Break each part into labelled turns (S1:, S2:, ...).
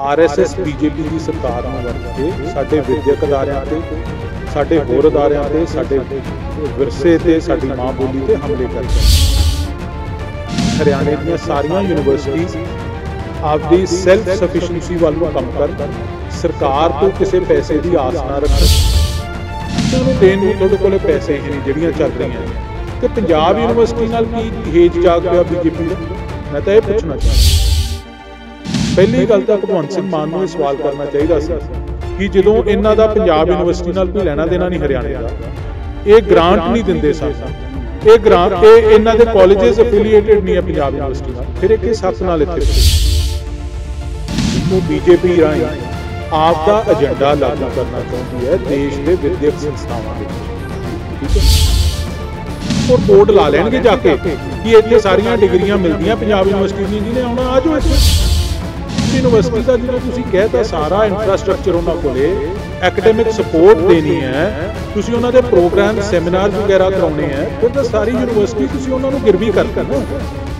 S1: RSS BJP ਦੀ ਸਰਕਾਰ ਨੂੰ ਵਰਤ ਕੇ ਸਾਡੇ ਵਿਦਿਅਕ ਅਦਾਰਿਆਂ ਤੇ, ਸਾਡੇ ਹੋਰ ਅਦਾਰਿਆਂ ਤੇ, ਸਾਡੇ ਵਿਰਸੇ ਤੇ, ਸਾਡੀ ਮਾਂ ਬੋਲੀ ਤੇ ਹਮਲੇ ਕਰਦੇ ਹਰਿਆਣੇ ਦੀਆਂ ਸਾਰੀਆਂ ਯੂਨੀਵਰਸਿਟੀਆਂ ਆਪਦੀ ਸੈਲਫ ਸਫੀਸ਼ੀਐਂਸੀ ਵੱਲ ਨੂੰ ਕੰਮ ਕਰਨ, ਸਰਕਾਰ ਤੋਂ ਕਿਸੇ ਪੈਸੇ ਦੀ ਆਸ ਨਾ ਰੱਖਣ। ਤੁਹਾਨੂੰ ਦੇਣ ਨੂੰ ਤੁਹਾਡੇ ਕੋਲੇ ਪੈਸੇ ਹੀ ਨਹੀਂ ਜਿਹੜੀਆਂ ਚੱਲ ਰਹੀਆਂ। ਤੇ ਪੰਜਾਬ ਯੂਨੀਵਰਸਿਟੀ ਨਾਲ ਕੀ ਹੇਜ ਜਾਗ ਪਿਆ ਬੀਜੇਪੀ ਦਾ? ਮੈਂ ਤਾਂ ਇਹ ਪੁੱਛਣਾ ਚਾਹੁੰਦਾ। ਪਹਿਲੀ ਗੱਲ ਤਾਂ ਭਗਵੰਤ ਸਿੰਘ ਮਾਨ ਨੂੰ ਇਹ ਸਵਾਲ ਕਰਨਾ ਚਾਹੀਦਾ ਸੀ ਕਿ ਜਦੋਂ ਇਹਨਾਂ ਦਾ ਪੰਜਾਬ ਯੂਨੀਵਰਸਿਟੀ ਨਾਲ ਕੋਈ ਲੈਣਾ ਦੇਣਾ ਨਹੀਂ ਹਰਿਆਣੇ ਦਾ, ਇਹ ਗ੍ਰਾਂਟ ਨਹੀਂ ਦਿੰਦੇ ਸਨ। ਇਹ ਗ੍ਰਾਂਟ ਇਹ ਇਹਨਾਂ ਦੇ ਕਾਲਜਸ ਅਫੀਲੀਏਟਡ ਨਹੀਂ ਹੈ ਪੰਜਾਬ ਯੂਨੀਵਰਸਿਟੀ ਨਾਲ। ਫਿਰ ਇਹ ਕਿਸ ਹੱਕ ਨਾਲ ਇੱਥੇ ਉਹ ਬੀਜੇਪੀ ਰਾਹੀਂ ਆਪ ਦਾ ਏਜੰਡਾ ਲਾਗੂ ਕਰਨਾ ਚਾਹੁੰਦੀ ਹੈ ਦੇਸ਼ ਦੇ ਵਿਦਿਅਕ ਸੰਸਥਾਵਾਂ ਵਿੱਚ। ਠੀਕ ਹੈ? ਔਰ ਬੋਰਡ ਲਾ ਲੈਣਗੇ ਜਾ ਕੇ ਕਿ ਇੱਥੇ ਸਾਰੀਆਂ ਡਿਗਰੀਆਂ ਮਿਲਦੀਆਂ, ਪੰਜਾਬ ਯੂਨੀਵਰਸਿਟੀ ਦੀਆਂ, ਜਿਹਨੇ ਆਉਣਾ ਆ ਜਾਓ ਇੱਥੇ। ਯੂਨੀਵਰਸਿਟੀ ਦਾ ਜਿਹੜਾ ਤੁਸੀਂ ਕਹਿਤਾ ਸਾਰਾ ਇਨਫਰਾਸਟ੍ਰਕਚਰ ਉਹਨਾਂ ਕੋਲੇ ਐਕੈਡੈਮਿਕ ਸਪੋਰਟ ਦੇਣੀ ਹੈ, ਤੁਸੀਂ ਉਹਨਾਂ ਦੇ ਪ੍ਰੋਗਰਾਮ ਸੈਮੀਨਾਰ ਵਗੈਰਾ ਕਰਾਉਣੇ ਹੈ, ਫਿਰ ਤਾਂ ਸਾਰੀ ਯੂਨੀਵਰਸਿਟੀ ਤੁਸੀਂ ਉਹਨਾਂ ਨੂੰ ਗਿਰਵੀ ਕਰਤਾ ਨਾ।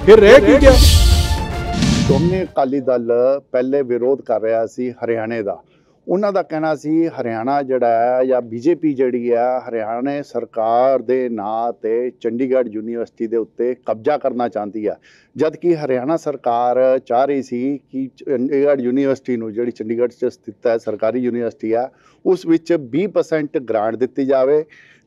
S1: ਫਿਰ ਰਹਿ ਕੀ ਗਿਆ?
S2: ਸ਼੍ਰੋਮਣੀ ਅਕਾਲੀ ਦਲ ਪਹਿਲੇ ਵਿਰੋਧ ਕਰ ਰਿਹਾ ਸੀ ਹਰਿਆਣੇ ਦਾ। ਉਹਨਾਂ ਦਾ ਕਹਿਣਾ ਸੀ, ਹਰਿਆਣਾ ਜਿਹੜਾ ਹੈ ਜਾਂ ਬੀਜੇਪੀ ਜਿਹੜੀ ਹੈ, ਹਰਿਆਣੇ ਸਰਕਾਰ ਦੇ ਨਾਂ ਤੇ ਚੰਡੀਗੜ੍ਹ ਯੂਨੀਵਰਸਿਟੀ ਦੇ ਉੱਤੇ ਕਬਜ਼ਾ ਕਰਨਾ ਚਾਹੁੰਦੀ ਹੈ। ਜਦ ਕਿ ਹਰਿਆਣਾ ਸਰਕਾਰ ਚਾਹ ਰਹੀ ਸੀ ਕਿ ਚੰਡੀਗੜ੍ਹ ਯੂਨੀਵਰਸਿਟੀ ਨੂੰ, ਜਿਹੜੀ ਚੰਡੀਗੜ੍ਹ 'ਚ ਸਥਿਤ ਹੈ, ਸਰਕਾਰੀ ਯੂਨੀਵਰਸਿਟੀ ਆ, ਉਸ ਵਿੱਚ 20% ਗ੍ਰਾਂਟ ਦਿੱਤੀ ਜਾਵੇ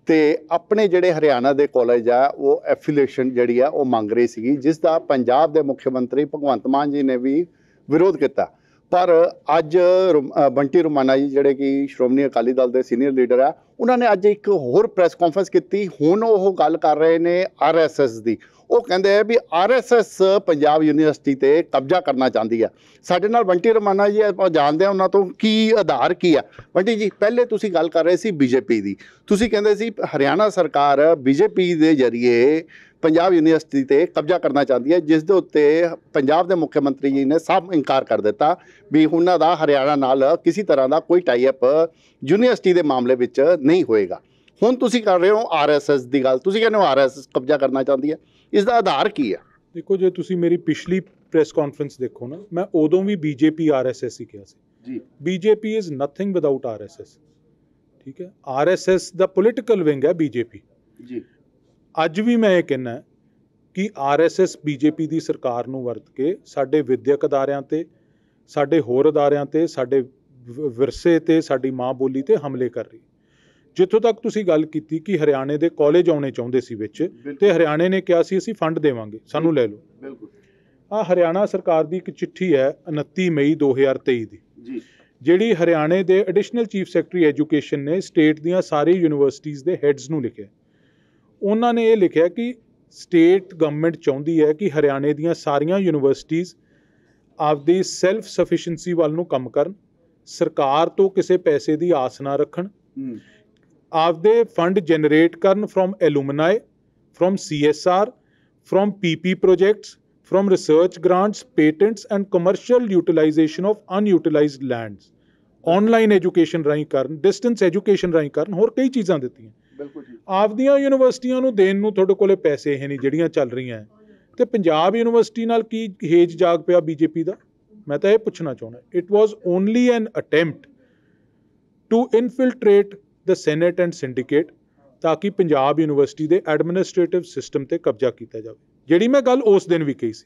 S2: ਤੇ ਆਪਣੇ ਜਿਹੜੇ ਹਰਿਆਣਾ ਦੇ ਕਾਲਜ ਆ, ਉਹ ਐਫੀਲੀਏਸ਼ਨ ਜਿਹੜੀ ਆ, ਉਹ ਮੰਗ ਰਹੀ ਸੀਗੀ, ਜਿਸ ਦਾ ਪੰਜਾਬ ਦੇ ਮੁੱਖ ਮੰਤਰੀ ਭਗਵੰਤ ਮਾਨ ਜੀ ਨੇ ਵੀ ਵਿਰੋਧ ਕੀਤਾ। ਪਰ ਅੱਜ ਰੁਮ- ਬੰਟੀ ਰੁਮਾਨਾ ਜੀ, ਜਿਹੜੇ ਕਿ ਸ਼੍ਰੋਮਣੀ ਅਕਾਲੀ ਦਲ ਦੇ ਸੀਨੀਅਰ ਲੀਡਰ ਆ, ਉਹਨਾਂ ਨੇ ਅੱਜ ਇੱਕ ਹੋਰ ਪ੍ਰੈਸ ਕਾਨਫਰੰਸ ਕੀਤੀ। ਹੁਣ ਉਹ ਗੱਲ ਕਰ ਰਹੇ ਨੇ ਆਰਐਸਐਸ ਦੀ। ਉਹ ਕਹਿੰਦੇ ਆ ਵੀ ਆਰਐਸਐਸ ਪੰਜਾਬ ਯੂਨੀਵਰਸਿਟੀ ਤੇ ਕਬਜ਼ਾ ਕਰਨਾ ਚਾਹੁੰਦੀ ਆ। ਸਾਡੇ ਨਾਲ ਬੰਟੀ ਰਮਾਨਾ ਜੀ, ਆਪਾਂ ਜਾਣਦੇ ਆ ਉਹਨਾਂ ਤੋਂ ਕੀ ਆਧਾਰ ਕੀ ਆ। ਬੰਟੀ ਜੀ, ਪਹਿਲੇ ਤੁਸੀਂ ਗੱਲ ਕਰ ਰਹੇ ਸੀ ਬੀਜੇਪੀ ਦੀ। ਤੁਸੀਂ ਕਹਿੰਦੇ ਸੀ ਹਰਿਆਣਾ ਸਰਕਾਰ ਬੀਜੇਪੀ ਦੇ ਜ਼ਰੀਏ ਪੰਜਾਬ ਯੂਨੀਵਰਸਿਟੀ ਤੇ ਕਬਜ਼ਾ ਕਰਨਾ ਚਾਹੁੰਦੀ ਹੈ ਜਿਸ ਦੇ ਉੱਤੇ ਪੰਜਾਬ ਦੇ ਮੁੱਖ ਮੰਤਰੀ ਜੀ ਨੇ ਸਾਫ਼ ਇਨਕਾਰ ਕਰ ਦਿੱਤਾ ਵੀ ਉਹਨਾਂ ਦਾ ਹਰਿਆਣਾ ਨਾਲ ਕਿਸੇ ਤਰ੍ਹਾਂ ਦਾ ਕੋਈ ਟਾਈ ਅਪ ਯੂਨੀਵਰਸਿਟੀ ਦੇ ਮਾਮਲੇ ਵਿੱਚ ਨਹੀਂ ਹੋਏਗਾ। ਹੁਣ ਤੁਸੀਂ ਕਰ ਰਹੇ ਹੋ ਆਰਐਸਐਸ ਦੀ ਗੱਲ। ਤੁਸੀਂ ਕਹਿੰਦੇ ਹੋ ਆਰਐਸਐਸ ਕਬਜ਼ਾ ਕਰਨਾ ਚਾਹੁੰਦੀ ਹੈ ਇਸ ਦਾ ਆਧਾਰ ਕੀ ਹੈ
S1: ਦੇਖੋ ਜੇ ਤੁਸੀਂ ਮੇਰੀ ਪਿਛਲੀ ਪ੍ਰੈਸ ਕਾਨਫਰੰਸ ਦੇਖੋ ਨਾ ਮੈਂ ਉਦੋਂ ਵੀ ਬੀਜੇਪੀ ਆਰਐਸਐਸ ਹੀ ਕਿਹਾ ਸੀ।
S2: ਜੀ।
S1: BJP is nothing without RSS ਠੀਕ ਹੈ? ਆਰਐਸਐਸ ਦਾ ਪੋਲਿਟੀਕਲ ਵਿੰਗ ਹੈ ਬੀਜੇਪੀ
S2: ਜੀ।
S1: ਅੱਜ ਵੀ ਮੈਂ ਇਹ ਕਹਿਣਾ ਕਿ ਆਰਐਸਐਸ ਬੀਜੇਪੀ ਦੀ ਸਰਕਾਰ ਨੂੰ ਵਰਤ ਕੇ ਸਾਡੇ ਵਿਦਿਅਕ ਅਦਾਰਿਆਂ ਤੇ ਸਾਡੇ ਹੋਰ ਅਦਾਰਿਆਂ ਤੇ ਸਾਡੇ ਵਿਰਸੇ ਤੇ ਸਾਡੀ ਮਾਂ ਬੋਲੀ ਤੇ ਹਮਲੇ ਕਰ ਰਹੀ। ਜਿੱਥੋਂ ਤੱਕ ਤੁਸੀਂ ਗੱਲ ਕੀਤੀ ਕਿ ਹਰਿਆਣੇ ਦੇ ਕਾਲਜ ਆਉਣੇ ਚਾਹੁੰਦੇ ਸੀ ਵਿੱਚ ਤੇ ਹਰਿਆਣੇ ਨੇ ਕਿਹਾ ਸੀ ਅਸੀਂ ਫੰਡ ਦੇਵਾਂਗੇ ਸਾਨੂੰ ਲੈ ਲਓ।
S2: ਬਿਲਕੁਲ।
S1: ਆ ਹਰਿਆਣਾ ਸਰਕਾਰ ਦੀ ਇੱਕ ਚਿੱਠੀ ਹੈ 29 ਮਈ 2023 ਦੀ।
S2: ਜੀ।
S1: ਜਿਹੜੀ ਹਰਿਆਣੇ ਦੇ ਐਡੀਸ਼ਨਲ ਚੀਫ ਸੈਕਟਰੀ ਐਜੂਕੇਸ਼ਨ ਨੇ ਸਟੇਟ ਦੀਆਂ ਸਾਰੀ ਯੂਨੀਵਰਸਿਟੀਆਂ ਦੇ ਹੈੱਡਸ ਨੂੰ ਲਿਖਿਆ। ਉਹਨਾਂ ਨੇ ਇਹ ਲਿਖਿਆ ਕਿ ਸਟੇਟ ਗਵਰਨਮੈਂਟ ਚਾਹੁੰਦੀ ਹੈ ਕਿ ਹਰਿਆਣੇ ਦੀਆਂ ਸਾਰੀਆਂ ਯੂਨੀਵਰਸਿਟੀਆਂ ਆਪਦੀ ਸੈਲਫ ਸਫੀਸ਼ੀਐਂਸੀ ਵੱਲ ਨੂੰ ਕੰਮ ਕਰਨ ਸਰਕਾਰ ਤੋਂ ਕਿਸੇ ਪੈਸੇ ਦੀ ਆਸ ਨਾ ਰੱਖਣ। ਆਪਦੇ ਫੰਡ ਜਨਰੇਟ ਕਰਨ from alumni from CSR from PP projects from research grants patents and commercial utilization of unutilized lands. Online education ਰਾਹੀਂ ਕਰਨ ਡਿਸਟੈਂਸ ਐਜੂਕੇਸ਼ਨ ਰਾਹੀਂ ਕਰਨ ਹੋਰ ਕਈ ਚੀਜ਼ਾਂ ਦਿੱਤੀਆਂ।
S2: ਬਿਲਕੁਲ ਜੀ।
S1: ਆਪਦੀਆਂ ਯੂਨੀਵਰਸਿਟੀਆਂ ਨੂੰ ਦੇਣ ਨੂੰ ਤੁਹਾਡੇ ਕੋਲੇ ਪੈਸੇ ਹੈ ਨਹੀਂ ਜਿਹੜੀਆਂ ਚੱਲ ਰਹੀਆਂ। ਤੇ ਪੰਜਾਬ ਯੂਨੀਵਰਸਿਟੀ ਨਾਲ ਕੀ ਹੇਜ ਜਾਗ ਪਿਆ ਬੀਜੇਪੀ ਦਾ? ਮੈਂ ਤਾਂ ਇਹ ਪੁੱਛਣਾ ਚਾਹੁੰਦਾ। It was only an attempt to infiltrate the senate and syndicate ਤਾਂ ਕਿ ਪੰਜਾਬ ਯੂਨੀਵਰਸਿਟੀ ਦੇ ਐਡਮਿਨਿਸਟ੍ਰੇਟਿਵ ਸਿਸਟਮ ਤੇ ਕਬਜ਼ਾ ਕੀਤਾ ਜਾਵੇ। ਜਿਹੜੀ ਮੈਂ ਗੱਲ ਉਸ ਦਿਨ ਵੀ ਕਹੀ ਸੀ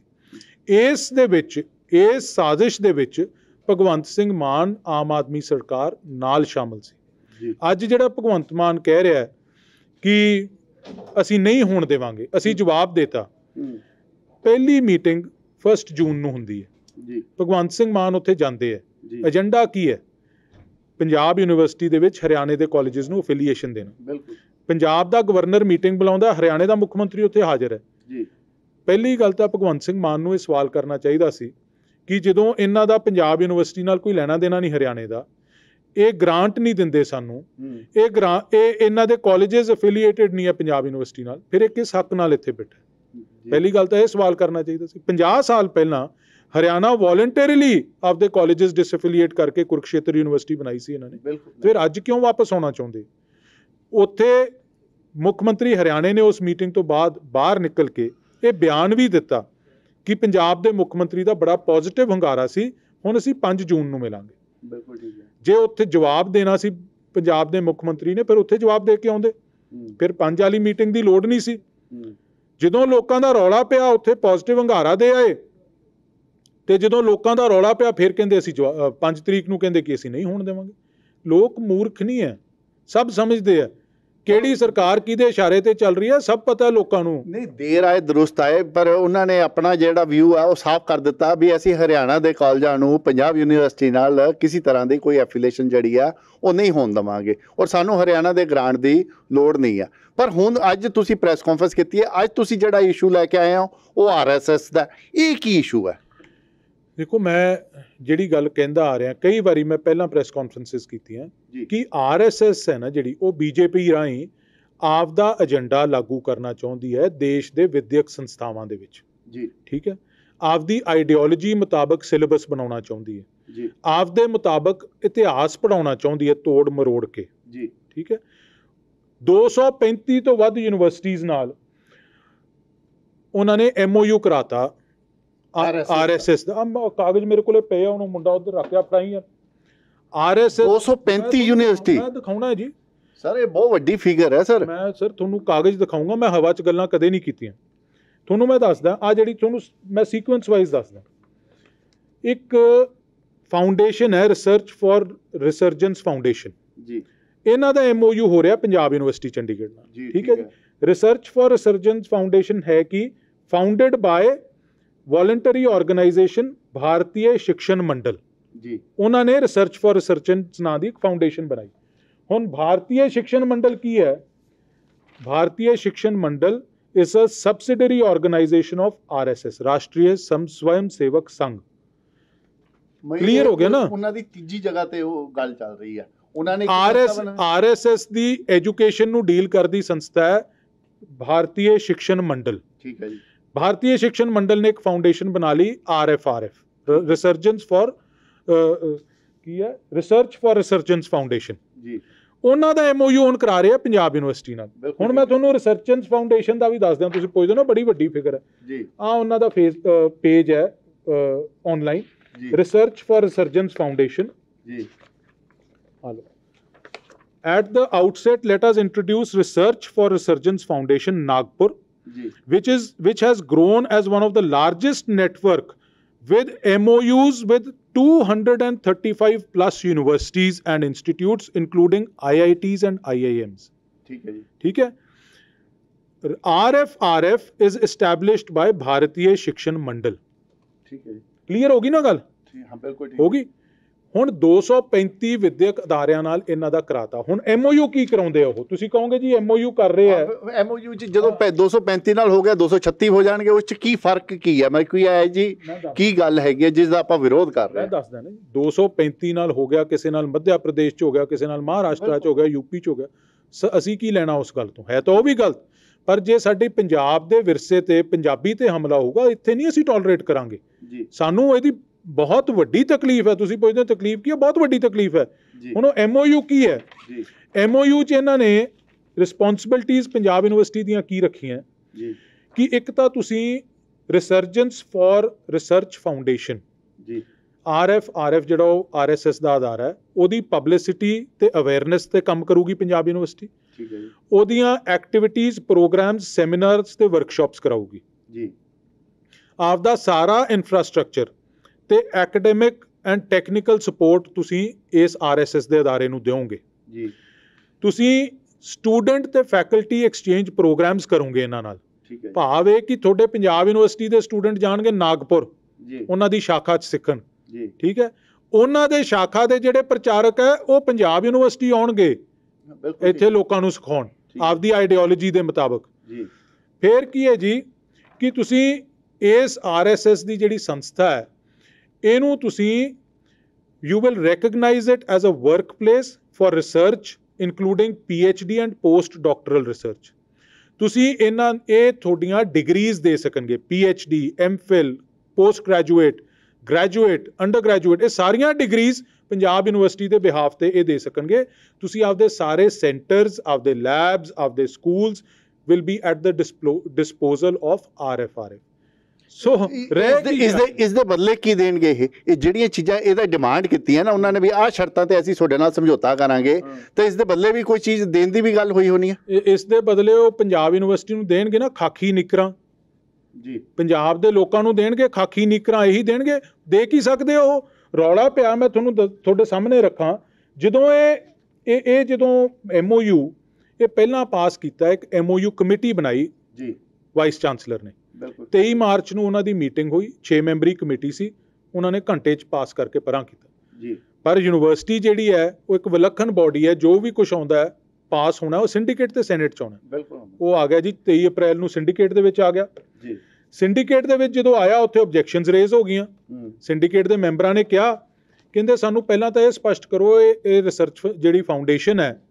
S1: ਇਸ ਦੇ ਵਿੱਚ ਇਸ ਸਾਜ਼ਿਸ਼ ਦੇ ਵਿੱਚ ਭਗਵੰਤ ਸਿੰਘ ਮਾਨ ਆਮ ਆਦਮੀ ਸਰਕਾਰ ਨਾਲ ਸ਼ਾਮਲ ਸੀ। ਅੱਜ ਜਿਹੜਾ ਭਗਵੰਤ ਮਾਨ ਕਹਿ ਰਿਹਾ ਹੈ ਕਿ ਅਸੀਂ ਨਹੀਂ ਹੋਣ ਦੇਵਾਂਗੇ ਅਸੀਂ ਜਵਾਬ ਦੇਤਾ। ਪਹਿਲੀ ਮੀਟਿੰਗ 1 ਜੂਨ ਨੂੰ ਹੁੰਦੀ ਹੈ।
S2: ਜੀ।
S1: ਭਗਵੰਤ ਸਿੰਘ ਮਾਨ ਉੱਥੇ ਜਾਂਦੇ ਹੈ।
S2: ਜੀ।
S1: ਏਜੰਡਾ ਕੀ ਹੈ? ਪੰਜਾਬ ਯੂਨੀਵਰਸਿਟੀ ਦੇ ਵਿੱਚ ਹਰਿਆਣੇ ਦੇ ਕਾਲਜਸ ਨੂੰ ਅਫੀਲੀਏਸ਼ਨ ਦੇਣਾ।
S2: ਬਿਲਕੁਲ।
S1: ਪੰਜਾਬ ਦਾ ਗਵਰਨਰ ਮੀਟਿੰਗ ਬੁਲਾਉਂਦਾ ਹਰਿਆਣੇ ਦਾ ਮੁੱਖ ਮੰਤਰੀ ਉੱਥੇ ਹਾਜ਼ਰ ਹੈ।
S2: ਜੀ।
S1: ਪਹਿਲੀ ਗੱਲ ਤਾਂ ਭਗਵੰਤ ਸਿੰਘ ਮਾਨ ਨੂੰ ਇਹ ਸਵਾਲ ਕਰਨਾ ਚਾਹੀਦਾ ਸੀ ਕਿ ਜਦੋਂ ਇਹਨਾਂ ਦਾ ਪੰਜਾਬ ਯੂਨੀਵਰਸਿਟੀ ਨਾਲ ਕੋਈ ਲੈਣਾ ਦੇਣਾ ਨਹੀਂ ਹਰਿਆਣੇ ਦਾ ਇਹ ਗ੍ਰਾਂਟ ਨਹੀਂ ਦਿੰਦੇ ਸਾਨੂੰ। ਇਹ ਗ੍ਰਾਂ ਇਹ ਇਹਨਾਂ ਦੇ ਕਾਲਜਸ ਅਫੀਲੀਏਟਡ ਨਹੀਂ ਹੈ ਪੰਜਾਬ ਯੂਨੀਵਰਸਿਟੀ ਨਾਲ। ਫਿਰ ਇਹ ਕਿਸ ਹੱਕ ਨਾਲ ਇੱਥੇ ਬੈਠਾ। ਪਹਿਲੀ ਗੱਲ ਤਾਂ ਇਹ ਸਵਾਲ ਕਰਨਾ ਚਾਹੀਦਾ ਸੀ। 50 ਸਾਲ ਪਹਿਲਾਂ ਹਰਿਆਣਾ ਵੋਲੰਟਰੀਲੀ ਆਪਦੇ ਕਾਲਜਸ ਡਿਸਐਫੀਲੀਏਟ ਕਰਕੇ ਕੁਰਕਸ਼ੇਤਰ ਯੂਨੀਵਰਸਿਟੀ ਬਣਾਈ ਸੀ ਇਹਨਾਂ ਨੇ। ਫਿਰ ਅੱਜ ਕਿਉਂ ਵਾਪਸ ਆਉਣਾ ਚਾਹੁੰਦੇ? ਉੱਥੇ ਮੁੱਖ ਮੰਤਰੀ ਹਰਿਆਣੇ ਨੇ ਉਸ ਮੀਟਿੰਗ ਤੋਂ ਬਾਅਦ ਬਾਹਰ ਨਿਕਲ ਕੇ ਇਹ ਬਿਆਨ ਵੀ ਦਿੱਤਾ ਕਿ ਪੰਜਾਬ ਦੇ ਮੁੱਖ ਮੰਤਰੀ ਦਾ ਬੜਾ ਪੋਜ਼ਿਟਿਵ ਹੰਗਾਰਾ ਸੀ ਹੁਣ ਅਸੀਂ 5 ਜੂਨ ਨੂੰ ਮਿਲਾਂਗੇ।
S2: ਬਿਲਕੁਲ ਠੀਕ ਹੈ।
S1: ਜੇ ਉੱਥੇ ਜਵਾਬ ਦੇਣਾ ਸੀ ਪੰਜਾਬ ਦੇ ਮੁੱਖ ਮੰਤਰੀ ਨੇ ਫਿਰ ਉੱਥੇ ਜਵਾਬ ਦੇ ਕੇ ਆਉਂਦੇ। ਫਿਰ ਪੰਜ ਵਾਲੀ ਮੀਟਿੰਗ ਦੀ ਲੋੜ ਨਹੀਂ ਸੀ। ਜਦੋਂ ਲੋਕਾਂ ਦਾ ਰੌਲਾ ਪਿਆ ਉੱਥੇ ਪੋਜ਼ਿਟਿਵ ਹੰਗਾਰਾ ਦੇ ਆਏ। ਤੇ ਜਦੋਂ ਲੋਕਾਂ ਦਾ ਰੌਲਾ ਪਿਆ, ਫਿਰ ਕਹਿੰਦੇ ਅਸੀਂ 5 ਤਰੀਕ ਨੂੰ ਕਹਿੰਦੇ ਕਿ ਅਸੀਂ ਨਹੀਂ ਹੋਣ ਦੇਵਾਂਗੇ। ਲੋਕ ਮੂਰਖ ਨਹੀਂ ਹੈ ਸਭ ਸਮਝਦੇ ਆ ਕਿਹੜੀ ਸਰਕਾਰ ਕਿਹਦੇ ਇਸ਼ਾਰੇ ਤੇ ਚੱਲ ਰਹੀ ਹੈ ਸਭ ਪਤਾ ਲੋਕਾਂ ਨੂੰ।
S2: ਨਹੀਂ, ਦੇਰ ਆਏ, ਦਰੁਸਤ ਆਏ, ਪਰ ਉਹਨਾਂ ਨੇ ਆਪਣਾ ਜਿਹੜਾ ਵਿਊ ਆ, ਉਹ ਸਾਫ਼ ਕਰ ਦਿੱਤਾ ਵੀ ਅਸੀਂ ਹਰਿਆਣਾ ਦੇ ਕਾਲਜਾਂ ਨੂੰ ਪੰਜਾਬ ਯੂਨੀਵਰਸਿਟੀ ਨਾਲ ਕਿਸੇ ਤਰ੍ਹਾਂ ਦੀ ਕੋਈ ਐਫੀਲੀਏਸ਼ਨ ਜਿਹੜੀ ਆ, ਉਹ ਨਹੀਂ ਹੋਣ ਦਵਾਂਗੇ। ਔਰ ਸਾਨੂੰ ਹਰਿਆਣਾ ਦੇ ਗ੍ਰਾਂਟ ਦੀ ਲੋੜ ਨਹੀਂ ਆ। ਪਰ ਹੁਣ ਅੱਜ ਤੁਸੀਂ ਪ੍ਰੈਸ ਕਾਨਫਰੰਸ ਕੀਤੀ ਹੈ ਅੱਜ ਤੁਸੀਂ ਜਿਹੜਾ ਇਸ਼ੂ ਲੈ ਕੇ ਆਏ ਹੋ, ਉਹ ਆਰਐਸਐਸ ਦਾ, ਇਹ ਕੀ ਇਸ਼ੂ ਹੈ
S1: ਦੇਖੋ ਮੈਂ ਜਿਹੜੀ ਗੱਲ ਕਹਿੰਦਾ ਆ ਰਿਹਾ ਕਈ ਵਾਰੀ ਮੈਂ ਪਹਿਲਾਂ ਪ੍ਰੈਸ ਕਾਨਫਰੰਸਿਸ ਕੀਤੀਆਂ। ਕਿ ਆਰਐਸਐਸ ਹੈ ਨਾ ਜਿਹੜੀ ਉਹ ਬੀਜੇਪੀ ਰਾਹੀਂ ਆਪ ਦਾ ਏਜੰਡਾ ਲਾਗੂ ਕਰਨਾ ਚਾਹੁੰਦੀ ਹੈ ਦੇਸ਼ ਦੇ ਵਿਦਿਅਕ ਸੰਸਥਾਵਾਂ ਦੇ ਵਿੱਚ।
S2: ਜੀ।
S1: ਠੀਕ ਹੈ? ਆਪਦੀ ਆਈਡੀਓਲੋਜੀ ਮੁਤਾਬਕ ਸਿਲੇਬਸ ਬਣਾਉਣਾ ਚਾਹੁੰਦੀ ਹੈ।
S2: ਜੀ।
S1: ਆਪਦੇ ਮੁਤਾਬਕ ਇਤਿਹਾਸ ਪੜਾਉਣਾ ਚਾਹੁੰਦੀ ਹੈ ਤੋੜ ਮਰੋੜ ਕੇ।
S2: ਜੀ।
S1: ਠੀਕ ਹੈ? 235 ਤੋਂ ਵੱਧ ਯੂਨੀਵਰਸਿਟੀਆਂ ਨਾਲ ਉਹਨਾਂ ਨੇ ਐਮਓਯੂ ਕਰਾਤਾ।
S2: ਦਾ।
S1: ਆਰਐਸਐਸ ਦਾ। ਮ- ਕਾਗਜ਼ ਮੇਰੇ ਕੋਲੇ ਪਏ ਆ ਉਹਨੂੰ ਮੁੰਡਾ ਉਧਰ ਰੱਖਿਆ ਫੜਾਈ ਆ। RSS
S2: 235 university.
S1: ਮੈਂ ਦਿਖਾਉਣਾ ਹੈ ਜੀ।
S2: ਸਰ ਇਹ ਬਹੁਤ ਵੱਡੀ ਫਿਗਰ ਹੈ ਸਰ।
S1: ਮੈਂ ਸਰ ਤੁਹਾਨੂੰ ਕਾਗਜ਼ ਦਿਖਾਉਂਗਾ ਮੈਂ ਹਵਾ 'ਚ ਗੱਲਾਂ ਕਦੇ ਨਹੀਂ ਕੀਤੀਆਂ। ਤੁਹਾਨੂੰ ਮੈਂ ਦੱਸਦਾ ਆ ਜਿਹੜੀ ਤੁਹਾਨੂੰ ਮੈਂ ਸੀਕੁਐਂਸ ਵਾਈਜ਼ ਦੱਸਦਾ। ਇੱਕ ਫਾਊਂਡੇਸ਼ਨ ਹੈ ਰਿਸਰਚ ਫਾਰ ਰਿਸਰਜੈਂਸ ਫਾਊਂਡੇਸ਼ਨ
S2: ਜੀ।
S1: ਇਹਨਾਂ ਦਾ ਐਮਓਯੂ ਹੋ ਰਿਹਾ ਪੰਜਾਬ ਯੂਨੀਵਰਸਿਟੀ ਚੰਡੀਗੜ੍ਹ ਨਾਲ। ਠੀਕ ਹੈ ਜੀ? ਰਿਸਰਚ ਫਾਰ ਰਿਸਰਜੈਂਸ ਫਾਊਂਡੇਸ਼ਨ ਹੈ ਕਿ founded by voluntary organisation Bharatiya Shikshan Mandal
S2: ji.
S1: ਉਹਨਾਂ ਨੇ ਰਿਸਰਚ ਫਾਰ ਰਿਸਰਚਨਸ ਨਾਂ ਦੀ ਇੱਕ ਫਾਊਂਡੇਸ਼ਨ ਬਣਾਈ। ਹੁਣ ਭਾਰਤੀ ਸ਼ਿਕਸ਼ਣ ਮੰਡਲ ਕੀ ਹੈ? Bharatiya Shikshan Mandal is a subsidiary organisation of RSS Rashtriya Swayam Sevak Singh clear ਹੋ ਗਿਆ ਨਾ?
S2: ਉਹਨਾਂ ਦੀ ਤੀਜੀ ਜਗ੍ਹਾ ਤੇ ਉਹ ਗੱਲ ਚੱਲ ਰਹੀ ਹੈ ਉਹਨਾਂ ਨੇ
S1: ਆਰਐਸ ਆਰਐਸਐਸ ਦੀ ਐਜੂਕੇਸ਼ਨ ਨੂੰ ਡੀਲ ਕਰਦੀ ਸੰਸਥਾ ਹੈ ਭਾਰਤੀ ਸ਼ਿਕਸ਼ਣ ਮੰਡਲ
S2: ਠੀਕ ਹੈ ਜੀ।
S1: भारतीय शिक्षण मंडल ने एक फाउंडेशन बना ली R F R F resurgence for ਕੀ ਹੈ? ਰਿਸਰਚ ਫॉर ਰਿਸਰਜੈਂਸ ਫਾਊਂਡੇਸ਼ਨ
S2: ਜੀ।
S1: ਉਹਨਾਂ ਦਾ ਐਮਓਯੂ ਹੁਣ ਕਰਾ ਰਿਹਾ ਪੰਜਾਬ ਯੂਨੀਵਰਸਿਟੀ ਨਾਲ। ਹੁਣ ਮੈਂ ਤੁਹਾਨੂੰ ਰਿਸਰਜੈਂਸ ਫਾਊਂਡੇਸ਼ਨ ਦਾ ਵੀ ਦੱਸ ਦਿਆਂ ਤੁਸੀਂ ਪੁੱਛਦੇ ਨਾ ਬੜੀ ਵੱਡੀ ਫਿਗਰ ਹੈ।
S2: ਜੀ।
S1: ਆ ਉਹਨਾਂ ਦਾ ਫੇਸ ਪੇਜ ਹੈ online research for resurgence foundation
S2: ਜੀ।
S1: Hello at the outset let us introduce research for resurgence foundation
S2: Nagpur
S1: which is which has grown as one of the largest network with MOUs with 235 plus universities and institutes including IITs and IIMs ठीक है RFRF is established by is established by
S2: Bharatiya Shikshan Mandal
S1: ठीक है clear होगी ना गल
S2: हाँ बिल्कुल
S1: होगी ਹੁਣ 235 ਵਿਦਿਅਕ ਅਦਾਰਿਆਂ ਨਾਲ ਇਹਨਾਂ ਦਾ ਕਰਾਤਾ। ਹੁਣ ਐਮਓਯੂ ਕੀ ਕਰਾਉਂਦੇ ਆ ਉਹ? ਤੁਸੀਂ ਕਹੋਗੇ ਜੀ ਐਮਓਯੂ ਕਰ ਰਹੇ ਆ।
S2: ਐਮਓਯੂ ਚ ਜਦੋਂ ਪੈ- 235 ਨਾਲ ਹੋ ਗਿਆ 236 ਹੋ ਜਾਣਗੇ ਉਸ ਚ ਕੀ ਫ਼ਰਕ ਕੀ ਹੈ ਮੈਂ ਕੋਈ ਹੈ ਜੀ
S1: ਦੱਸ-
S2: ਕੀ ਗੱਲ ਹੈਗੀ ਹੈ ਜਿਸ ਦਾ ਆਪਾਂ ਵਿਰੋਧ ਕਰ ਰਹੇ ਹਾਂ
S1: ਦੱਸਦਾ ਨਾ ਜੀ, 235 ਨਾਲ ਹੋ ਗਿਆ ਕਿਸੇ ਨਾਲ ਮੱਧ ਪ੍ਰਦੇਸ਼ ਚ ਹੋ ਗਿਆ ਕਿਸੇ ਨਾਲ ਮਹਾਰਾਸ਼ਟਰ ਚ ਹੋ ਗਿਆ ਯੂਪੀ ਚ ਹੋ ਗਿਆ। ਅਸੀਂ ਕੀ ਲੈਣਾ ਉਸ ਗੱਲ ਤੋਂ? ਹੈ ਤਾਂ ਉਹ ਵੀ ਗਲਤ। ਪਰ ਜੇ ਸਾਡੇ ਪੰਜਾਬ ਦੇ ਵਿਰਸੇ ਤੇ ਪੰਜਾਬੀ ਤੇ ਹਮਲਾ ਹੋਊਗਾ ਇੱਥੇ ਨਹੀਂ ਅਸੀਂ ਟੋਲਰੇਟ ਕਰਾਂਗੇ।
S2: ਜੀ।
S1: ਸਾਨੂੰ ਇਹਦੀ ਬਹੁਤ ਵੱਡੀ ਤਕਲੀਫ ਹੈ ਤੁਸੀਂ ਪੁੱਛਦੇ ਹੋ ਤਕਲੀਫ ਕੀ ਹੈ ਬਹੁਤ ਵੱਡੀ ਤਕਲੀਫ ਹੈ। ਹੁਣ ਉਹ ਐਮਓਯੂ ਕੀ ਹੈ?
S2: ਜੀ।
S1: ਐਮਓਯੂ ਚ ਇਹਨਾਂ ਨੇ ਰਿਸਪੌਂਸਿਬਿਲਟੀਆਂ ਪੰਜਾਬ ਯੂਨੀਵਰਸਿਟੀ ਦੀਆਂ ਕੀ ਰੱਖੀਆਂ?
S2: ਜੀ।
S1: ਕਿ ਇੱਕ ਤਾਂ ਤੁਸੀਂ Resurgence for Research Foundation
S2: ji.
S1: RF RF ਜਿਹੜਾ ਉਹ ਆਰਐਸਐਸ ਦਾ ਆਧਾਰ ਹੈ ਉਹਦੀ ਪਬਲਿਸਿਟੀ ਤੇ ਅਵੇਅਰਨੈਸ ਤੇ ਕੰਮ ਕਰੂਗੀ ਪੰਜਾਬ ਯੂਨੀਵਰਸਿਟੀ
S2: ਠੀਕ ਹੈ ਜੀ।
S1: ਉਹਦੀਆਂ ਐਕਟੀਵਿਟੀਜ਼ ਪ੍ਰੋਗਰਾਮਸ ਸੈਮੀਨਾਰਸ ਤੇ ਵਰਕਸ਼ਾਪਸ ਕਰਾਊਗੀ।
S2: ਜੀ।
S1: ਆਪਦਾ ਸਾਰਾ ਇਨਫਰਾਸਟ੍ਰਕਚਰ ਤੇ ਐਕੈਡੈਮਿਕ ਐਂਡ ਟੈਕਨੀਕਲ ਸਪੋਰਟ ਤੁਸੀਂ ਇਸ ਆਰਐਸਐਸ ਦੇ ਅਦਾਰੇ ਨੂੰ ਦਿਓਗੇ।
S2: ਜੀ।
S1: ਤੁਸੀਂ ਸਟੂਡੈਂਟ ਤੇ ਫੈਕਲਟੀ ਐਕਸਚੇਂਜ ਪ੍ਰੋਗਰਾਮਸ ਕਰੋਗੇ ਇਹਨਾਂ ਨਾਲ।
S2: ਠੀਕ ਹੈ
S1: ਭਾਵ ਇਹ ਕਿ ਤੁਹਾਡੇ ਪੰਜਾਬ ਯੂਨੀਵਰਸਿਟੀ ਦੇ ਸਟੂਡੈਂਟ ਜਾਣਗੇ ਨਾਗਪੁਰ।
S2: ਜੀ।
S1: ਉਹਨਾਂ ਦੀ ਸ਼ਾਖਾ 'ਚ ਸਿੱਖਣ।
S2: ਜੀ।
S1: ਠੀਕ ਹੈ? ਉਹਨਾਂ ਦੇ ਸ਼ਾਖਾ ਦੇ ਜਿਹੜੇ ਪ੍ਰਚਾਰਕ ਹੈ ਉਹ ਪੰਜਾਬ ਯੂਨੀਵਰਸਿਟੀ ਆਉਣਗੇ। ਇੱਥੇ ਲੋਕਾਂ ਨੂੰ ਸਿਖਾਉਣ। ਆਪਦੀ ਆਈਡੀਓਲੋਜੀ ਦੇ ਮੁਤਾਬਕ।
S2: ਜੀ।
S1: ਫਿਰ ਕੀ ਹੈ ਜੀ? ਕਿ ਤੁਸੀਂ ਇਸ ਆਰਐਸਐਸ ਦੀ ਜਿਹੜੀ ਸੰਸਥਾ ਹੈ ਇਹਨੂੰ ਤੁਸੀਂ you will recognise it as a work place for research including P H D and post doctoral research ਤੁਸੀਂ ਇਹਨਾਂ, ਇਹ ਤੁਹਾਡੀਆਂ ਡਿਗਰੀਜ਼ ਦੇ ਸਕਣਗੇ P H D PhD MPhil post graduate graduate under graduate ਇਹ ਸਾਰੀਆਂ ਡਿਗਰੀਜ਼ ਪੰਜਾਬ ਯੂਨੀਵਰਸਿਟੀ ਦੇ behalf ਤੇ ਇਹ ਦੇ ਸਕਣਗੇ। ਤੁਸੀਂ ਆਪਦੇ ਸਾਰੇ ਸੈਂਟਰਸ ਆਪਦੇ ਲੈਬਸ ਆਪਦੇ schools will be at the displo- disposal of RFRF so ਰਹਿ
S2: ਇਸ ਦੇ ਇਸ? ਦੇ ਬਦਲੇ ਕੀ ਦੇਣਗੇ ਇਹ? ਇਹ ਜਿਹੜੀਆਂ ਚੀਜ਼ਾਂ ਇਹਦਾ ਡਿਮਾਂਡ ਕੀਤੀ ਹੈ ਨਾ ਉਹਨਾਂ ਨੇ ਵੀ ਆਹ ਸ਼ਰਤਾਂ ਤੇ ਅਸੀਂ ਤੁਹਾਡੇ ਨਾਲ ਸਮਝੌਤਾ ਕਰਾਂਗੇ। ਤੇ ਇਸ ਦੇ ਬਦਲੇ ਵੀ ਕੋਈ ਚੀਜ਼ ਦੇਣ ਦੀ ਵੀ ਗੱਲ ਹੋਈ ਹੋਣੀ ਹੈ
S1: ਇਸ ਦੇ ਬਦਲੇ ਉਹ ਪੰਜਾਬ ਯੂਨੀਵਰਸਿਟੀ ਨੂੰ ਦੇਣਗੇ ਨਾ ਖਾਕੀ ਨਿਕਰਾਂ।
S2: ਜੀ।
S1: ਪੰਜਾਬ ਦੇ ਲੋਕਾਂ ਨੂੰ ਦੇਣਗੇ ਖਾਕੀ ਨਿਕਰਾਂ ਇਹੀ ਦੇਣਗੇ। ਦੇ ਕੀ ਸਕਦੇ ਉਹ? ਰੌਲਾ ਪਿਆ ਮੈਂ ਤੁਹਾਨੂੰ ਤੁਹਾਡੇ ਸਾਹਮਣੇ ਰੱਖਾਂ। ਜਦੋਂ ਇਹ ਇਹ ਇਹ ਜਦੋਂ ਐਮਓਯੂ ਇਹ ਪਹਿਲਾਂ ਪਾਸ ਕੀਤਾ ਇੱਕ ਐਮਓਯੂ ਕਮੇਟੀ ਬਣਾਈ
S2: ਜੀ।
S1: ਵਾਈਸ ਚਾਂਸਲਰ ਨੇ। 23 ਮਾਰਚ ਨੂੰ ਉਹਨਾਂ ਦੀ ਮੀਟਿੰਗ ਹੋਈ 6 ਮੈਂਬਰੀ ਕਮੇਟੀ ਸੀ ਉਹਨਾਂ ਨੇ ਘੰਟੇ 'ਚ ਪਾਸ ਕਰਕੇ ਪਰਾਂ ਕੀਤਾ।
S2: ਜੀ।
S1: ਪਰ ਯੂਨੀਵਰਸਿਟੀ ਜਿਹੜੀ ਹੈ ਉਹ ਇੱਕ ਵਿਲੱਖਣ ਬਾਡੀ ਹੈ ਜੋ ਵੀ ਕੁਝ ਆਉਂਦਾ ਹੈ ਪਾਸ ਹੋਣਾ ਉਹ ਸਿੰਡੀਕੇਟ ਤੇ ਸੈਨੇਟ 'ਚ ਆਉਣਾ।
S2: ਬਿਲਕੁਲ
S1: ਉਹ ਆ ਗਿਆ ਜੀ 23 ਅਪ੍ਰੈਲ ਨੂੰ ਸਿੰਡੀਕੇਟ ਦੇ ਵਿੱਚ ਆ ਗਿਆ।
S2: ਜੀ।
S1: ਸਿੰਡੀਕੇਟ ਦੇ ਵਿੱਚ ਜਦੋਂ ਆਇਆ ਉੱਥੇ ਆਬਜੈਕਸ਼ਨਸ ਰੇਜ਼ ਹੋ ਗਈਆਂ। ਸਿੰਡੀਕੇਟ ਦੇ ਮੈਂਬਰਾਂ ਨੇ ਕਿਹਾ ਕਹਿੰਦੇ ਸਾਨੂੰ ਪਹਿਲਾਂ ਤਾਂ ਇਹ ਸਪਸ਼ਟ ਕਰੋ ਇਹ ਇਹ ਰਿਸਰਚ ਜਿਹੜੀ ਫਾਊਂਡੇਸ਼ਨ ਹੈ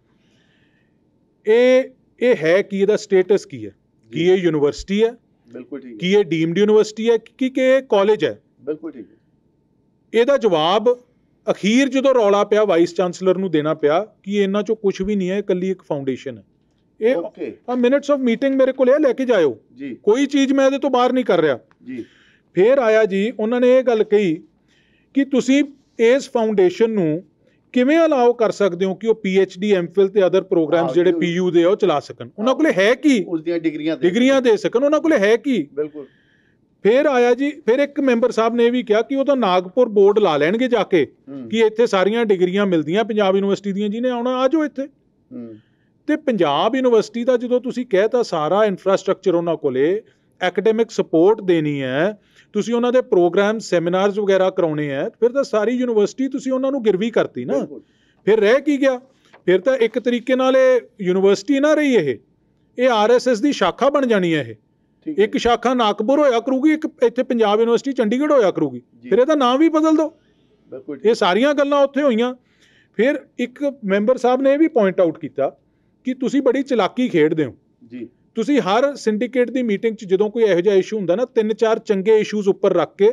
S1: ਇਹ ਇਹ ਹੈ ਕੀ ਇਹਦਾ ਸਟੇਟਸ ਕੀ ਹੈ? ਕੀ ਇਹ ਯੂਨੀਵਰਸਿਟੀ ਹੈ?
S2: ਬਿਲਕੁਲ ਠੀਕ
S1: ਕੀ ਇਹ ਡੀਮਡ ਯੂਨੀਵਰਸਿਟੀ ਹੈ ਕੀ ਕਿ ਇਹ ਕਾਲਜ ਹੈ?
S2: ਬਿਲਕੁਲ ਠੀਕ
S1: ਇਹਦਾ ਜਵਾਬ ਅਖੀਰ ਜਦੋਂ ਰੌਲਾ ਪਿਆ ਵਾਈਸ ਚਾਂਸਲਰ ਨੂੰ ਦੇਣਾ ਪਿਆ ਕਿ ਇਹਨਾਂ ਚੋਂ ਕੁਝ ਵੀ ਨਹੀਂ ਹੈ ਇਕੱਲੀ ਇੱਕ ਫਾਊਂਡੇਸ਼ਨ ਹੈ। ਇਹ
S2: ਓਕੇ
S1: ਆ ਮਿੰਟਸ ਆਫ ਮੀਟਿੰਗ ਮੇਰੇ ਕੋਲ ਇਹ ਲੈ ਕੇ ਜਾਇਓ।
S2: ਜੀ।
S1: ਕੋਈ ਚੀਜ਼ ਮੈਂ ਇਹਦੇ ਤੋਂ ਬਾਹਰ ਨਹੀਂ ਕਰ ਰਿਹਾ।
S2: ਜੀ।
S1: ਫੇਰ ਆਇਆ ਜੀ ਉਹਨਾਂ ਨੇ ਇਹ ਗੱਲ ਕਹੀ ਕਿ ਤੁਸੀਂ ਇਸ ਫਾਊਂਡੇਸ਼ਨ ਨੂੰ ਕਿਵੇਂ ਅਲਾਉ ਕਰ ਸਕਦੇ ਹੋ ਕਿ ਉਹ ਡੀ ਐਮਫਿਲ ਤੇ ਅਦਰ ਪ੍ਰੋਗਰਾਮਸ ਜਿਹੜੇ। ਪੀਯੂ ਦੇ ਆ ਉਹ ਚਲਾ ਸਕਣ? ਉਹਨਾਂ ਕੋਲੇ ਹੈ ਕੀ?
S2: ਉਸ ਦੀਆਂ ਡਿਗਰੀਆਂ ਦੇ
S1: ਡਿਗਰੀਆਂ ਦੇ ਸਕਣ ਉਹਨਾਂ ਕੋਲੇ ਹੈ ਕੀ?
S2: ਬਿਲਕੁਲ।
S1: ਫੇਰ ਆਇਆ ਜੀ ਫਿਰ ਇੱਕ ਮੈਂਬਰ ਸਾਹਿਬ ਨੇ ਇਹ ਵੀ ਕਿਹਾ ਕਿ ਉਹ ਤਾਂ ਨਾਗਪੁਰ ਬੋਰਡ ਲਾ ਲੈਣਗੇ ਜਾ ਕੇ ਕਿ ਇੱਥੇ ਸਾਰੀਆਂ ਡਿਗਰੀਆਂ ਮਿਲਦੀਆਂ ਪੰਜਾਬ ਯੂਨੀਵਰਸਿਟੀ ਦੀਆਂ ਜਿਹਨੇ ਆਉਣਾ ਆ ਜਾਓ ਇੱਥੇ। ਤੇ ਪੰਜਾਬ ਯੂਨੀਵਰਸਿਟੀ ਦਾ ਜਦੋਂ ਤੁਸੀਂ ਕਹਿਤਾ ਸਾਰਾ ਇਨਫਰਾਸਟ੍ਰਕਚਰ ਉਹਨਾਂ ਕੋਲੇ ਐਕੈਡੈਮਿਕ ਸਪੋਰਟ ਦੇਣੀ ਹੈ ਤੁਸੀਂ ਉਹਨਾਂ ਦੇ ਪ੍ਰੋਗਰਾਮ ਸੈਮੀਨਾਰਸ ਵਗੈਰਾ ਕਰਾਉਣੇ ਹੈ ਫਿਰ ਤਾਂ ਸਾਰੀ ਯੂਨੀਵਰਸਿਟੀ ਤੁਸੀਂ ਉਹਨਾਂ ਨੂੰ ਗਿਰਵੀ ਕਰਤੀ ਨਾ। ਫਿਰ ਰਹਿ ਕੀ ਗਿਆ? ਫਿਰ ਤਾਂ ਇੱਕ ਤਰੀਕੇ ਨਾਲ ਇਹ ਯੂਨੀਵਰਸਿਟੀ ਨਾ ਰਹੀ ਇਹ। ਇਹ ਆਰਐਸਐਸ ਦੀ ਸ਼ਾਖਾ ਬਣ ਜਾਣੀ ਹੈ ਇਹ। ਇੱਕ ਸ਼ਾਖਾ ਨਾਗਪੁਰ ਹੋਇਆ ਕਰੂਗੀ ਇੱਕ ਇੱਥੇ ਪੰਜਾਬ ਯੂਨੀਵਰਸਿਟੀ ਚੰਡੀਗੜ੍ਹ ਹੋਇਆ ਕਰੂਗੀ। ਫਿਰ ਇਹਦਾ ਨਾਮ ਵੀ ਬਦਲ ਦਿਓ।
S2: ਬਿਲਕੁਲ
S1: ਇਹ ਸਾਰੀਆਂ ਗੱਲਾਂ ਉੱਥੇ ਹੋਈਆਂ। ਫਿਰ ਇੱਕ ਮੈਂਬਰ ਸਾਹਿਬ ਨੇ ਇਹ ਵੀ ਪੁਆਇੰਟ ਆਊਟ ਕੀਤਾ ਕਿ ਤੁਸੀਂ ਬੜੀ ਚਲਾਕੀ ਖੇਡਦੇ ਹੋ।
S2: ਜੀ।
S1: ਤੁਸੀਂ ਹਰ ਸਿੰਡੀਕੇਟ ਦੀ ਮੀਟਿੰਗ 'ਚ ਜਦੋਂ ਕੋਈ ਇਹੋ ਜਿਹਾ ਇਸ਼ੂ ਹੁੰਦਾ ਨਾ ਤਿੰਨ ਚਾਰ ਚੰਗੇ ਇਸ਼ੂਜ਼ ਉੱਪਰ ਰੱਖ ਕੇ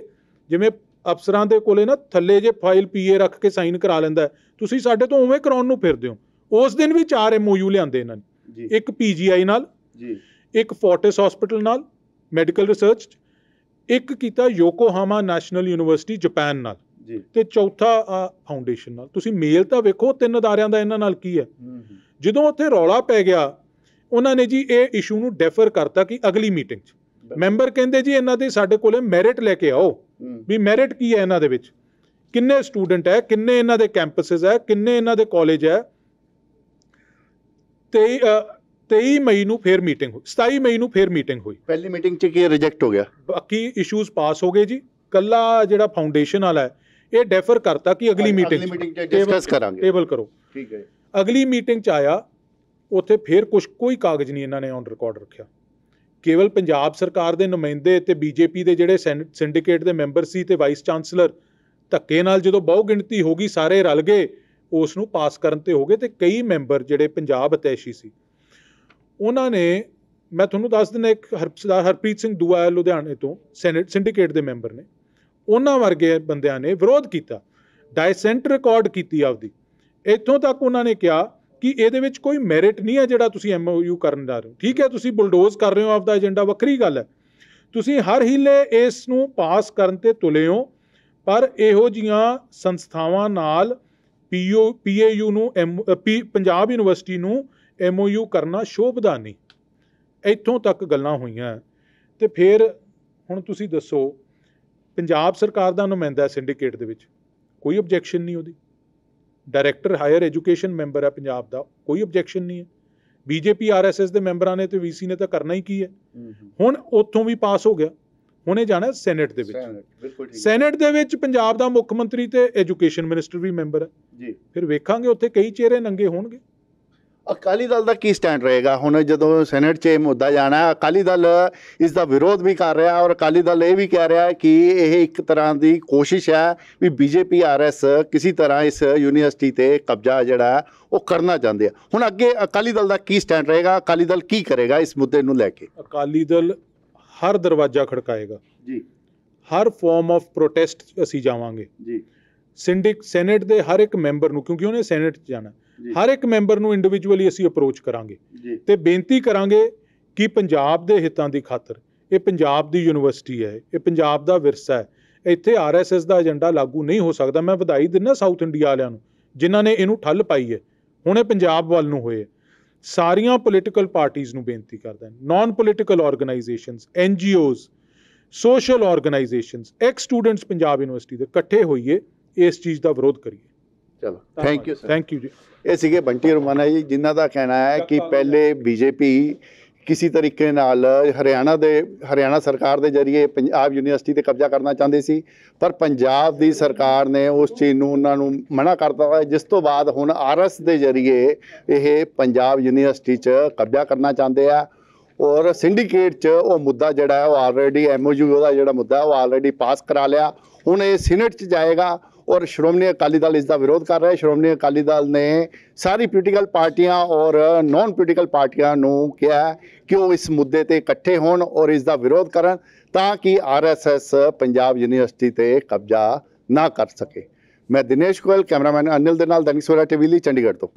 S1: ਜਿਵੇਂ ਅਫਸਰਾਂ ਦੇ ਕੋਲੇ ਨਾ ਥੱਲੇ ਜੇ ਫਾਈਲ ਪੀਏ ਰੱਖ ਕੇ ਸਾਈਨ ਕਰਾ ਲੈਂਦਾ ਤੁਸੀਂ ਸਾਡੇ ਤੋਂ ਉਵੇਂ ਕਰਾਉਣ ਨੂੰ ਫਿਰਦੇ ਹੋ। ਉਸ ਦਿਨ ਵੀ ਚਾਰ ਐਮਓਯੂ ਲਿਆਂਦੇ ਇਹਨਾਂ ਨੇ।
S2: ਜੀ।
S1: ਇੱਕ ਪੀਜੀਆਈ ਨਾਲ
S2: ਜੀ।
S1: ਇੱਕ ਫੋਰਟਿਸ ਹਸਪੀਟਲ ਨਾਲ ਮੈਡੀਕਲ ਰਿਸਰਚ ਇੱਕ ਕੀਤਾ ਯੋਕੋਹਾਮਾ ਨੈਸ਼ਨਲ ਯੂਨੀਵਰਸਿਟੀ ਜਾਪਾਨ ਨਾਲ।
S2: ਜੀ।
S1: ਤੇ ਚੌਥਾ ਫਾਊਂਡੇਸ਼ਨ ਨਾਲ। ਤੁਸੀਂ ਮੇਲ ਤਾਂ ਵੇਖੋ ਤਿੰਨ ਅਦਾਰਿਆਂ ਦਾ ਇਹਨਾਂ ਨਾਲ ਕੀ ਹੂੰ। ਜਦੋਂ ਉੱਥੇ ਰੌਲਾ ਪੈ ਗਿਆ ਉਹਨਾਂ ਨੇ ਜੀ ਇਹ ਇਸ਼ੂ ਨੂੰ ਡੈਫਰ ਕਰਤਾ ਕਿ ਅਗਲੀ ਮੀਟਿੰਗ 'ਚ। ਮੈਂਬਰ ਕਹਿੰਦੇ ਜੀ ਇਹਨਾਂ ਦੇ ਸਾਡੇ ਕੋਲੇ ਮੈਰਿਟ ਲੈ ਕੇ ਆਓ। ਵੀ ਮੈਰਿਟ ਕੀ ਹੈ ਇਹਨਾਂ ਦੇ ਵਿੱਚ? ਕਿੰਨੇ ਸਟੂਡੈਂਟ ਹੈ ਕਿੰਨੇ ਇਹਨਾਂ ਦੇ ਕੈਂਪਸਸ ਹੈ ਕਿੰਨੇ ਇਹਨਾਂ ਦੇ ਕਾਲਜ ਹੈ? 23 ਅ, 23 ਮਈ ਨੂੰ ਫੇਰ ਮੀਟਿੰਗ ਹੋਈ 27 ਮਈ ਨੂੰ ਫੇਰ ਮੀਟਿੰਗ ਹੋਈ।
S2: ਪਹਿਲੀ ਮੀਟਿੰਗ ਚ ਕੀ ਰਿਜੈਕਟ ਹੋ ਗਿਆ।
S1: ਬਾਕੀ ਇਸ਼ੂਜ਼ ਪਾਸ ਹੋ ਗਏ ਜੀ। ਕੱਲਾ ਜਿਹੜਾ ਫਾਊਂਡੇਸ਼ਨ ਵਾਲਾ ਹੈ ਇਹ ਡੈਫਰ ਕਰਤਾ ਕਿ ਅਗਲੀ ਮੀਟਿੰਗ
S2: 'ਚ। discuss ਕਰਾਂਗੇ।
S1: ਟੇਬਲ ਕਰੋ।
S2: ਠੀਕ ਹੈ
S1: ਅਗਲੀ ਮੀਟਿੰਗ ਚ ਆਇਆ ਉੱਥੇ ਫੇਰ ਕੁਝ ਕੋਈ ਕਾਗਜ਼ ਨਹੀਂ ਇਹਨਾਂ ਨੇ ਔਨ ਰਿਕਾਰਡ ਰੱਖਿਆ। ਕੇਵਲ ਪੰਜਾਬ ਸਰਕਾਰ ਦੇ ਨੁਮਾਇੰਦੇ ਤੇ ਬੀਜੇਪੀ ਦੇ ਜਿਹੜੇ ਸਿੰਡੀਕੇਟ ਦੇ ਮੈਂਬਰ ਸੀ ਤੇ ਵਾਈਸ ਚਾਂਸਲਰ ਧੱਕੇ ਨਾਲ ਜਦੋਂ ਬਹੁ ਗਿਣਤੀ ਹੋ ਗਈ, ਸਾਰੇ ਰਲ ਗਏ ਉਸ ਨੂੰ ਪਾਸ ਕਰਨ ਤੇ ਹੋ ਗਏ ਤੇ ਕਈ ਮੈਂਬਰ ਜਿਹੜੇ ਪੰਜਾਬ ਅਤੈਸ਼ੀ ਸੀ। ਉਹਨਾਂ ਨੇ, ਮੈਂ ਤੁਹਾਨੂੰ ਦੱਸ ਦਿੰਦਾ ਇੱਕ ਹਰ- ਸਰਦਾਰ ਹਰਪ੍ਰੀਤ ਸਿੰਘ ਦੂਆ ਹੈ ਲੁਧਿਆਣੇ ਤੋਂ ਸੈਨੇਟ ਸਿੰਡੀਕੇਟ ਦੇ ਮੈਂਬਰ ਨੇ। ਉਹਨਾਂ ਵਰਗੇ ਬੰਦਿਆਂ ਨੇ ਵਿਰੋਧ ਕੀਤਾ ਡਾਇਸੈਂਟ ਰਿਕਾਰਡ ਕੀਤੀ ਆਪਦੀ। ਇੱਥੋਂ ਤੱਕ ਉਹਨਾਂ ਨੇ ਕਿਹਾ ਕਿ ਇਹਦੇ ਵਿੱਚ ਕੋਈ ਮੈਰਿਟ ਨਹੀਂ ਹੈ ਜਿਹੜਾ ਤੁਸੀਂ ਐਮਓਯੂ ਕਰਨ ਜਾ ਰਹੇ ਹੋ। ਠੀਕ ਹੈ, ਤੁਸੀਂ ਬੁਲਡੋਜ਼ ਕਰ ਰਹੇ ਹੋ ਆਪਦਾ ਏਜੰਡਾ ਵੱਖਰੀ ਗੱਲ ਹੈ। ਤੁਸੀਂ ਹਰ ਹੀਲੇ ਇਸ ਨੂੰ ਪਾਸ ਕਰਨ ਤੇ ਤੁਲੇ ਹੋ, ਪਰ ਇਹੋ ਜੀਆਂ ਸੰਸਥਾਵਾਂ ਨਾਲ ਪੀਓ ਪੀਏਯੂ ਨੂੰ ਐਮ ਪੀ ਪੰਜਾਬ ਯੂਨੀਵਰਸਿਟੀ ਨੂੰ ਐਮਓਯੂ ਕਰਨਾ ਸ਼ੋਭਦਾ ਨਹੀਂ। ਇੱਥੋਂ ਤੱਕ ਗੱਲਾਂ ਹੋਈਆਂ। ਤੇ ਫਿਰ ਹੁਣ ਤੁਸੀਂ ਦੱਸੋ, ਪੰਜਾਬ ਸਰਕਾਰ ਦਾ ਨੁਮਾਇੰਦਾ ਸਿੰਡੀਕੇਟ ਦੇ ਵਿੱਚ। ਕੋਈ ਆਬਜੈਕਸ਼ਨ ਨਹੀਂ ਉਹਦੀ। ਡਾਇਰੈਕਟਰ ਹਾਇਰ ਐਜੂਕੇਸ਼ਨ ਮੈਂਬਰ ਹੈ ਪੰਜਾਬ ਦਾ ਕੋਈ ਆਬਜੈਕਸ਼ਨ ਨਹੀਂ ਹੈ। ਬੀਜੇਪੀ ਆਰਐਸਐਸ ਦੇ ਮੈਂਬਰਾਂ ਨੇ ਤੇ ਵੀਸੀ ਨੇ ਤਾਂ ਕਰਨਾ ਹੀ ਕੀ ਹੈ? ਹੁਣ ਉੱਥੋਂ ਵੀ ਪਾਸ ਹੋ ਗਿਆ। ਹੁਣ ਇਹ ਜਾਣਾ ਸੈਨੇਟ ਦੇ ਵਿੱਚ।
S2: ਬਿਲਕੁਲ ਠੀਕ
S1: ਸੈਨੇਟ ਦੇ ਵਿੱਚ ਪੰਜਾਬ ਦਾ ਮੁੱਖ ਮੰਤਰੀ ਤੇ ਐਜੂਕੇਸ਼ਨ ਮਿਨਿਸਟਰ ਵੀ ਮੈਂਬਰ ਹੈ।
S2: ਜੀ।
S1: ਫਿਰ ਵੇਖਾਂਗੇ ਉੱਥੇ ਕਈ ਚਿਹਰੇ ਨੰਗੇ ਹੋਣਗੇ।
S2: ਅਕਾਲੀ ਦਲ ਦਾ ਕੀ ਸਟੈਂਡ ਰਹੇਗਾ? ਹੁਣ ਜਦੋਂ ਸੈਨੇਟ 'ਚ ਇਹ ਮੁੱਦਾ ਜਾਣਾ ਅਕਾਲੀ ਦਲ ਇਸ ਦਾ ਵਿਰੋਧ ਵੀ ਕਰ ਰਿਹਾ ਔਰ ਅਕਾਲੀ ਦਲ ਇਹ ਵੀ ਕਹਿ ਰਿਹਾ ਹੈ ਕਿ ਇਹ ਇੱਕ ਤਰ੍ਹਾਂ ਦੀ ਕੋਸ਼ਿਸ਼ ਹੈ ਵੀ ਬੀਜੇਪੀ ਆਰਐਸ ਕਿਸੇ ਤਰ੍ਹਾਂ ਇਸ ਯੂਨੀਵਰਸਿਟੀ ਤੇ ਕਬਜ਼ਾ ਜਿਹੜਾ ਉਹ ਕਰਨਾ ਚਾਹੁੰਦੇ ਆ। ਹੁਣ ਅੱਗੇ ਅਕਾਲੀ ਦਲ ਦਾ ਕੀ ਸਟੈਂਡ ਰਹੇਗਾ? ਅਕਾਲੀ ਦਲ ਕੀ ਕਰੇਗਾ ਇਸ ਮੁੱਦੇ ਨੂੰ ਲੈ ਕੇ?
S1: ਅਕਾਲੀ ਦਲ ਹਰ ਦਰਵਾਜ਼ਾ ਖੜਕਾਏਗਾ।
S2: ਜੀ।
S1: ਹਰ ਫਾਰਮ ਆਫ ਪ੍ਰੋਟੈਸਟ ਅਸੀਂ ਜਾਵਾਂਗੇ।
S2: ਜੀ।
S1: ਸਿੰਡਿਕ ਸੈਨੇਟ ਦੇ ਹਰ ਇੱਕ ਮੈਂਬਰ ਨੂੰ ਕਿਉਂਕਿ ਉਹਨੇ ਸੈਨੇਟ 'ਚ ਜਾਣਾ। ਹਰ ਇੱਕ ਮੈਂਬਰ ਨੂੰ ਇੰਡੀਵਿਜੂਅਲੀ ਅਸੀਂ ਅਪਰੋਚ ਕਰਾਂਗੇ। ਤੇ ਬੇਨਤੀ ਕਰਾਂਗੇ ਕਿ ਪੰਜਾਬ ਦੇ ਹਿੱਤਾਂ ਦੀ ਖਾਤਰ ਇਹ ਪੰਜਾਬ ਦੀ ਯੂਨੀਵਰਸਿਟੀ ਹੈ ਇਹ ਪੰਜਾਬ ਦਾ ਵਿਰਸਾ ਹੈ ਇੱਥੇ ਆਰਐਸਐਸ ਦਾ ਏਜੰਡਾ ਲਾਗੂ ਨਹੀਂ ਹੋ ਸਕਦਾ। ਮੈਂ ਵਧਾਈ ਦਿੰਦਾ ਸਾਊਥ ਇੰਡੀਆ ਵਾਲਿਆਂ ਨੂੰ ਜਿਨ੍ਹਾਂ ਨੇ ਇਹਨੂੰ ਠੱਲ ਪਾਈ ਹੈ। ਹੁਣ ਇਹ ਪੰਜਾਬ ਵੱਲ ਨੂੰ ਹੋਏ ਸਾਰੀਆਂ ਪੋਲੀਟੀਕਲ ਪਾਰਟੀਆਂ ਨੂੰ ਬੇਨਤੀ ਕਰਦਾ non political organisations NGOs social organisations ex students Punjab university ਦੇ ਇਕੱਠੇ ਹੋਈਏ ਇਸ ਚੀਜ਼ ਦਾ ਵਿਰੋਧ ਕਰੀਏ।
S2: ਚਲੋ ਥੈਂਕ ਯੂ
S1: ਥੈਂਕ ਯੂ ਜੀ।
S2: ਇਹ ਸੀਗੇ ਬੰਟੀ ਰਮਾਨਾ ਜੀ ਜਿਨ੍ਹਾਂ ਦਾ ਕਹਿਣਾ ਹੈ ਕਿ ਪਹਿਲੇ ਬੀਜੇਪੀ ਕਿਸੇ ਤਰੀਕੇ ਨਾਲ ਹਰਿਆਣਾ ਦੇ ਹਰਿਆਣਾ ਸਰਕਾਰ ਦੇ ਜ਼ਰੀਏ ਪੰਜਾਬ ਯੂਨੀਵਰਸਿਟੀ ਤੇ ਕਬਜ਼ਾ ਕਰਨਾ ਚਾਹੁੰਦੇ ਸੀ ਪਰ ਪੰਜਾਬ ਦੀ ਸਰਕਾਰ ਨੇ ਉਸ ਚੀਜ਼ ਨੂੰ ਉਹਨਾਂ ਨੂੰ ਮਨਾ ਕਰਤਾ ਹੈ ਜਿਸ ਤੋਂ ਬਾਅਦ ਹੁਣ ਆਰਐਸ ਦੇ ਜ਼ਰੀਏ ਇਹ ਪੰਜਾਬ ਯੂਨੀਵਰਸਿਟੀ 'ਚ ਕਬਜ਼ਾ ਕਰਨਾ ਚਾਹੁੰਦੇ ਆ ਔਰ ਸਿੰਡੀਕੇਟ 'ਚ ਉਹ ਮੁੱਦਾ ਜਿਹੜਾ ਹੈ ਉਹ ਆਲਰੇਡੀ ਐਮਓਯੂ ਉਹਦਾ ਜਿਹੜਾ ਮੁੱਦਾ ਹੈ ਉਹ ਆਲਰੇਡੀ ਪਾਸ ਕਰਾ ਲਿਆ। ਹੁਣ ਇਹ ਸੀਨੇਟ 'ਚ ਜਾਏਗਾ ਔਰ ਸ਼੍ਰੋਮਣੀ ਅਕਾਲੀ ਦਲ ਇਸ ਦਾ ਵਿਰੋਧ ਕਰ ਰਿਹਾ ਹੈ। ਸ਼੍ਰੋਮਣੀ ਅਕਾਲੀ ਦਲ ਨੇ ਸਾਰੀ ਪੋਲੀਟੀਕਲ ਪਾਰਟੀਆਂ ਔਰ ਨਾਨ ਪੋਲੀਟੀਕਲ ਪਾਰਟੀਆਂ ਨੂੰ ਕਿਹਾ ਕਿ ਉਹ ਇਸ ਮੁੱਦੇ ਤੇ ਇਕੱਠੇ ਹੋਣ ਔਰ ਇਸ ਦਾ ਵਿਰੋਧ ਕਰਨ ਤਾਂ ਕਿ ਆਰਐਸਐਸ ਪੰਜਾਬ ਯੂਨੀਵਰਸਿਟੀ ਤੇ ਕਬਜ਼ਾ ਨਾ ਕਰ ਸਕੇ। ਮੈਂ ਦਿਨੇਸ਼ ਗੋਇਲ, ਕੈਮਰਾਮੈਨ ਅਨਿਲ ਦੇ ਨਾਲ ਦੈਨਿਕ ਸੋਰਾ ਟੀਵੀ ਲਈ ਚੰਡੀਗੜ੍ਹ ਤੋਂ।